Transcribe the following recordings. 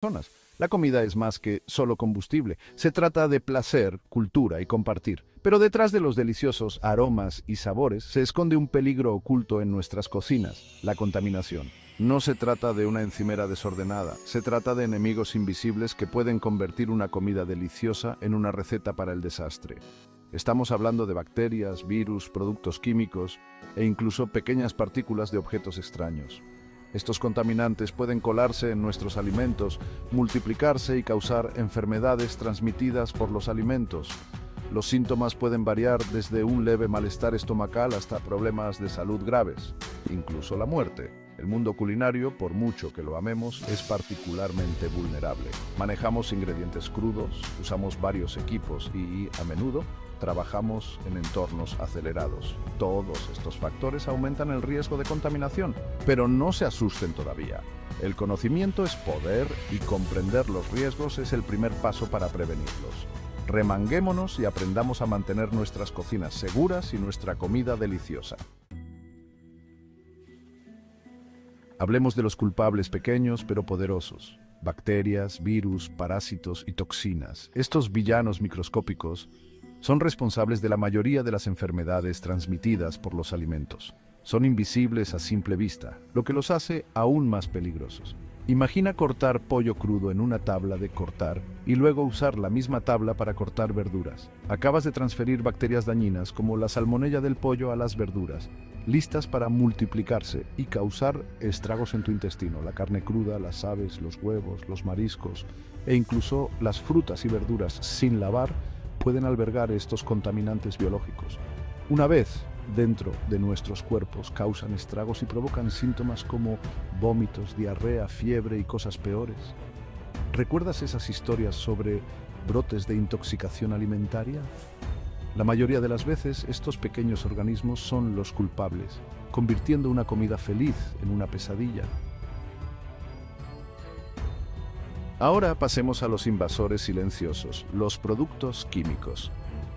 personas. La comida es más que solo combustible. Se trata de placer, cultura y compartir. Pero detrás de los deliciosos aromas y sabores se esconde un peligro oculto en nuestras cocinas, la contaminación. No se trata de una encimera desordenada, se trata de enemigos invisibles que pueden convertir una comida deliciosa en una receta para el desastre. Estamos hablando de bacterias, virus, productos químicos e incluso pequeñas partículas de objetos extraños. Estos contaminantes pueden colarse en nuestros alimentos, multiplicarse y causar enfermedades transmitidas por los alimentos. Los síntomas pueden variar desde un leve malestar estomacal hasta problemas de salud graves, incluso la muerte. El mundo culinario, por mucho que lo amemos, es particularmente vulnerable. Manejamos ingredientes crudos, usamos varios equipos y, a menudo, trabajamos en entornos acelerados. Todos estos factores aumentan el riesgo de contaminación, pero no se asusten todavía. El conocimiento es poder y comprender los riesgos es el primer paso para prevenirlos. Remanguémonos y aprendamos a mantener nuestras cocinas seguras y nuestra comida deliciosa. Hablemos de los culpables pequeños pero poderosos. Bacterias, virus, parásitos y toxinas. Estos villanos microscópicos son responsables de la mayoría de las enfermedades transmitidas por los alimentos. Son invisibles a simple vista, lo que los hace aún más peligrosos. Imagina cortar pollo crudo en una tabla de cortar y luego usar la misma tabla para cortar verduras. Acabas de transferir bacterias dañinas como la salmonella del pollo a las verduras, listas para multiplicarse y causar estragos en tu intestino. La carne cruda, las aves, los huevos, los mariscos e incluso las frutas y verduras sin lavar pueden albergar estos contaminantes biológicos. Una vez dentro de nuestros cuerpos causan estragos y provocan síntomas como vómitos, diarrea, fiebre y cosas peores. ¿Recuerdas esas historias sobre brotes de intoxicación alimentaria? La mayoría de las veces estos pequeños organismos son los culpables, convirtiendo una comida feliz en una pesadilla. Ahora pasemos a los invasores silenciosos, los productos químicos.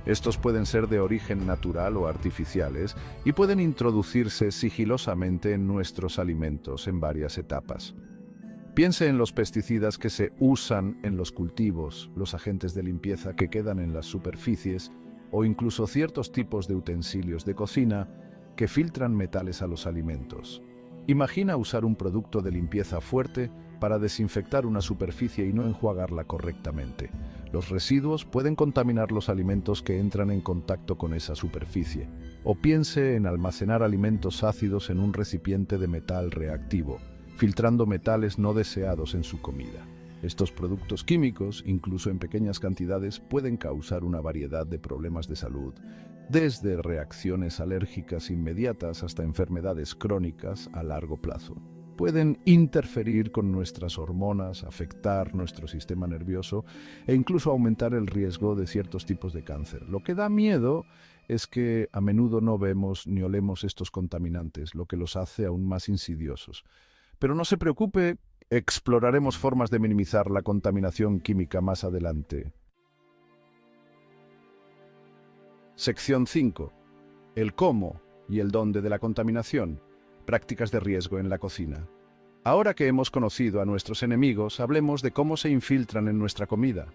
Estos pueden ser de origen natural o artificiales y pueden introducirse sigilosamente en nuestros alimentos en varias etapas. Piense en los pesticidas que se usan en los cultivos, los agentes de limpieza que quedan en las superficies o incluso ciertos tipos de utensilios de cocina que filtran metales a los alimentos. Imagina usar un producto de limpieza fuerte para desinfectar una superficie y no enjuagarla correctamente. Los residuos pueden contaminar los alimentos que entran en contacto con esa superficie. O piense en almacenar alimentos ácidos en un recipiente de metal reactivo, filtrando metales no deseados en su comida. Estos productos químicos, incluso en pequeñas cantidades, pueden causar una variedad de problemas de salud, desde reacciones alérgicas inmediatas hasta enfermedades crónicas a largo plazo pueden interferir con nuestras hormonas, afectar nuestro sistema nervioso e incluso aumentar el riesgo de ciertos tipos de cáncer. Lo que da miedo es que a menudo no vemos ni olemos estos contaminantes, lo que los hace aún más insidiosos. Pero no se preocupe, exploraremos formas de minimizar la contaminación química más adelante. Sección 5. El cómo y el dónde de la contaminación prácticas de riesgo en la cocina. Ahora que hemos conocido a nuestros enemigos, hablemos de cómo se infiltran en nuestra comida.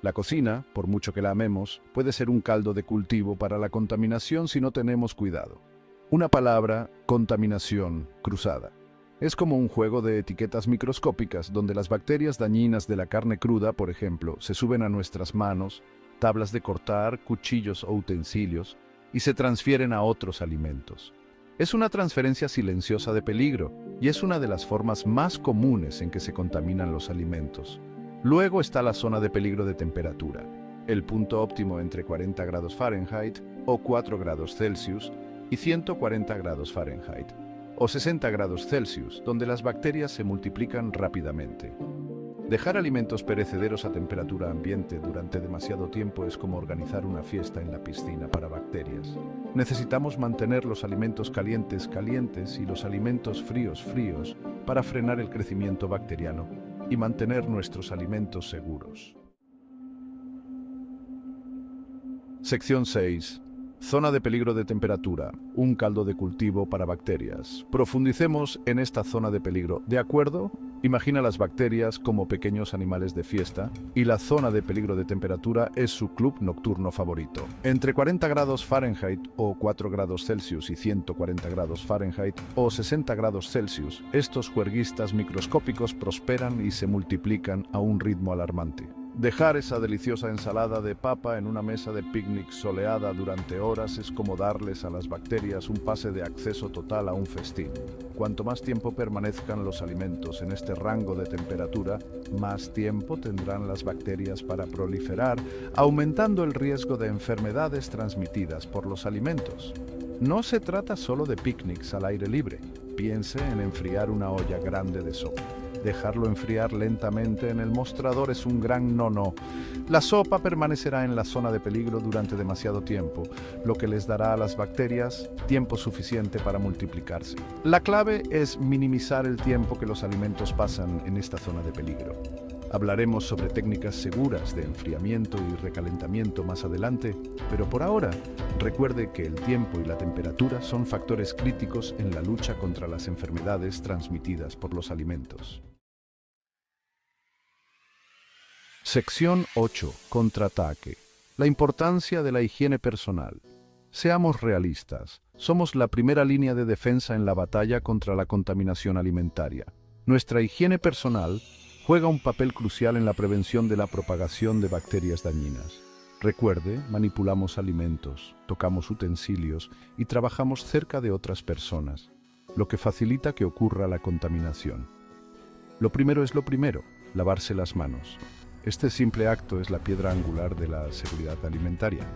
La cocina, por mucho que la amemos, puede ser un caldo de cultivo para la contaminación si no tenemos cuidado. Una palabra, contaminación, cruzada. Es como un juego de etiquetas microscópicas donde las bacterias dañinas de la carne cruda, por ejemplo, se suben a nuestras manos, tablas de cortar, cuchillos o utensilios, y se transfieren a otros alimentos. Es una transferencia silenciosa de peligro y es una de las formas más comunes en que se contaminan los alimentos. Luego está la zona de peligro de temperatura, el punto óptimo entre 40 grados Fahrenheit o 4 grados Celsius y 140 grados Fahrenheit, o 60 grados Celsius, donde las bacterias se multiplican rápidamente. Dejar alimentos perecederos a temperatura ambiente durante demasiado tiempo es como organizar una fiesta en la piscina para bacterias. Necesitamos mantener los alimentos calientes calientes y los alimentos fríos fríos para frenar el crecimiento bacteriano y mantener nuestros alimentos seguros. Sección 6. Zona de peligro de temperatura. Un caldo de cultivo para bacterias. Profundicemos en esta zona de peligro. ¿De acuerdo? Imagina las bacterias como pequeños animales de fiesta y la zona de peligro de temperatura es su club nocturno favorito. Entre 40 grados Fahrenheit o 4 grados Celsius y 140 grados Fahrenheit o 60 grados Celsius, estos juerguistas microscópicos prosperan y se multiplican a un ritmo alarmante. Dejar esa deliciosa ensalada de papa en una mesa de picnic soleada durante horas es como darles a las bacterias un pase de acceso total a un festín. Cuanto más tiempo permanezcan los alimentos en este rango de temperatura, más tiempo tendrán las bacterias para proliferar, aumentando el riesgo de enfermedades transmitidas por los alimentos. No se trata solo de picnics al aire libre. Piense en enfriar una olla grande de sopa. Dejarlo enfriar lentamente en el mostrador es un gran no-no. La sopa permanecerá en la zona de peligro durante demasiado tiempo, lo que les dará a las bacterias tiempo suficiente para multiplicarse. La clave es minimizar el tiempo que los alimentos pasan en esta zona de peligro. Hablaremos sobre técnicas seguras de enfriamiento y recalentamiento más adelante, pero por ahora recuerde que el tiempo y la temperatura son factores críticos en la lucha contra las enfermedades transmitidas por los alimentos. Sección 8. Contraataque. La importancia de la higiene personal. Seamos realistas, somos la primera línea de defensa en la batalla contra la contaminación alimentaria. Nuestra higiene personal juega un papel crucial en la prevención de la propagación de bacterias dañinas. Recuerde, manipulamos alimentos, tocamos utensilios y trabajamos cerca de otras personas, lo que facilita que ocurra la contaminación. Lo primero es lo primero, lavarse las manos. Este simple acto es la piedra angular de la seguridad alimentaria.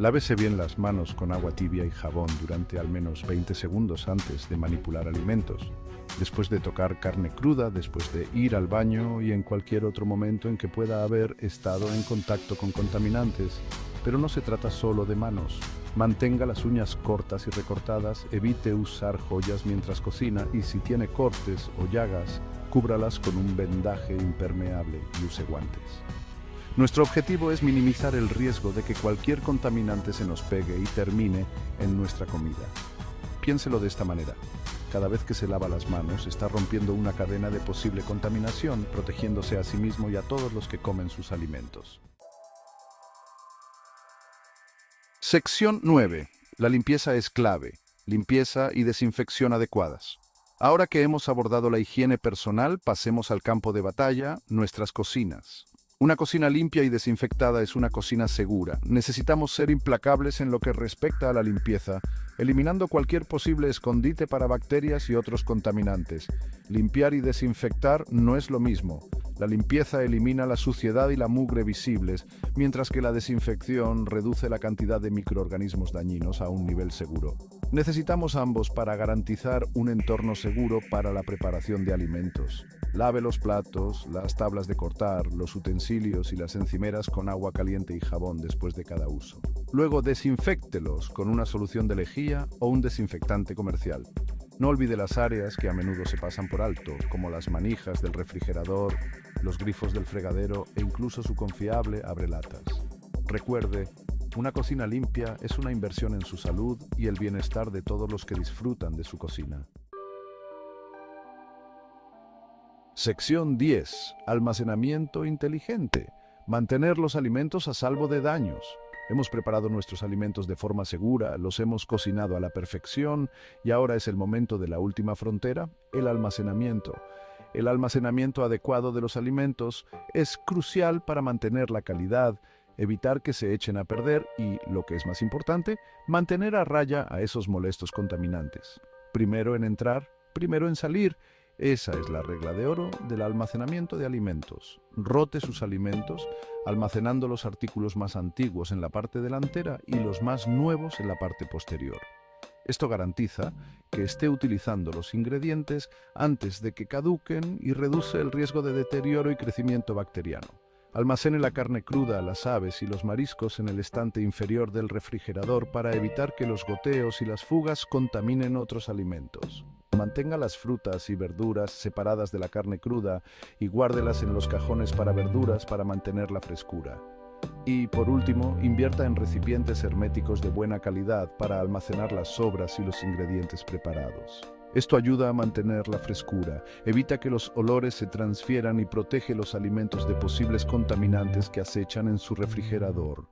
Lávese bien las manos con agua tibia y jabón durante al menos 20 segundos antes de manipular alimentos, después de tocar carne cruda, después de ir al baño y en cualquier otro momento en que pueda haber estado en contacto con contaminantes. Pero no se trata solo de manos. Mantenga las uñas cortas y recortadas, evite usar joyas mientras cocina y si tiene cortes o llagas, cúbralas con un vendaje impermeable y use guantes. Nuestro objetivo es minimizar el riesgo de que cualquier contaminante se nos pegue y termine en nuestra comida. Piénselo de esta manera. Cada vez que se lava las manos, está rompiendo una cadena de posible contaminación, protegiéndose a sí mismo y a todos los que comen sus alimentos. Sección 9. La limpieza es clave. Limpieza y desinfección adecuadas. Ahora que hemos abordado la higiene personal, pasemos al campo de batalla, nuestras cocinas. Una cocina limpia y desinfectada es una cocina segura. Necesitamos ser implacables en lo que respecta a la limpieza, eliminando cualquier posible escondite para bacterias y otros contaminantes. Limpiar y desinfectar no es lo mismo. La limpieza elimina la suciedad y la mugre visibles, mientras que la desinfección reduce la cantidad de microorganismos dañinos a un nivel seguro. Necesitamos ambos para garantizar un entorno seguro para la preparación de alimentos. Lave los platos, las tablas de cortar, los utensilios y las encimeras con agua caliente y jabón después de cada uso. Luego desinféctelos con una solución de lejía o un desinfectante comercial. No olvide las áreas que a menudo se pasan por alto, como las manijas del refrigerador, los grifos del fregadero e incluso su confiable abrelatas. Recuerde, una cocina limpia es una inversión en su salud y el bienestar de todos los que disfrutan de su cocina. Sección 10. Almacenamiento inteligente. Mantener los alimentos a salvo de daños. Hemos preparado nuestros alimentos de forma segura, los hemos cocinado a la perfección y ahora es el momento de la última frontera, el almacenamiento. El almacenamiento adecuado de los alimentos es crucial para mantener la calidad, evitar que se echen a perder y, lo que es más importante, mantener a raya a esos molestos contaminantes. Primero en entrar, primero en salir esa es la regla de oro del almacenamiento de alimentos. Rote sus alimentos, almacenando los artículos más antiguos en la parte delantera y los más nuevos en la parte posterior. Esto garantiza que esté utilizando los ingredientes antes de que caduquen y reduce el riesgo de deterioro y crecimiento bacteriano. Almacene la carne cruda, las aves y los mariscos en el estante inferior del refrigerador para evitar que los goteos y las fugas contaminen otros alimentos. Mantenga las frutas y verduras separadas de la carne cruda y guárdelas en los cajones para verduras para mantener la frescura. Y por último, invierta en recipientes herméticos de buena calidad para almacenar las sobras y los ingredientes preparados. Esto ayuda a mantener la frescura, evita que los olores se transfieran y protege los alimentos de posibles contaminantes que acechan en su refrigerador.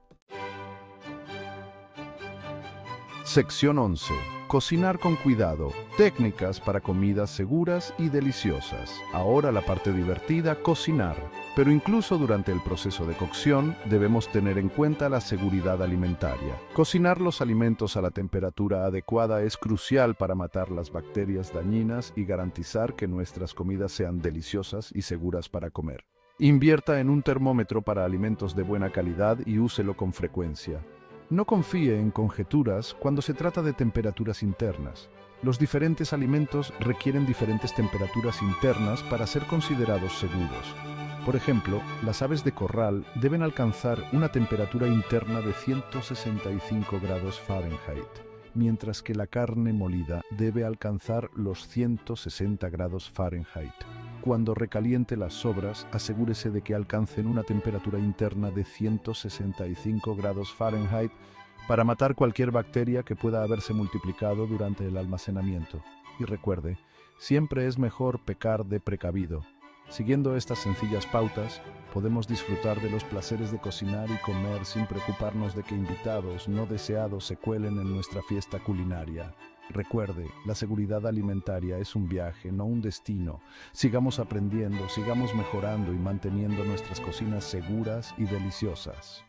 Sección 11. Cocinar con cuidado. Técnicas para comidas seguras y deliciosas. Ahora la parte divertida, cocinar. Pero incluso durante el proceso de cocción debemos tener en cuenta la seguridad alimentaria. Cocinar los alimentos a la temperatura adecuada es crucial para matar las bacterias dañinas y garantizar que nuestras comidas sean deliciosas y seguras para comer. Invierta en un termómetro para alimentos de buena calidad y úselo con frecuencia. No confíe en conjeturas cuando se trata de temperaturas internas. Los diferentes alimentos requieren diferentes temperaturas internas para ser considerados seguros. Por ejemplo, las aves de corral deben alcanzar una temperatura interna de 165 grados Fahrenheit, mientras que la carne molida debe alcanzar los 160 grados Fahrenheit. Cuando recaliente las sobras, asegúrese de que alcancen una temperatura interna de 165 grados Fahrenheit para matar cualquier bacteria que pueda haberse multiplicado durante el almacenamiento. Y recuerde, siempre es mejor pecar de precavido. Siguiendo estas sencillas pautas, podemos disfrutar de los placeres de cocinar y comer sin preocuparnos de que invitados no deseados se cuelen en nuestra fiesta culinaria. Recuerde, la seguridad alimentaria es un viaje, no un destino. Sigamos aprendiendo, sigamos mejorando y manteniendo nuestras cocinas seguras y deliciosas.